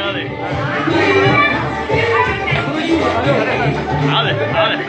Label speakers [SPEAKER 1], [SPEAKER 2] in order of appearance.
[SPEAKER 1] Ade. Ade, ade.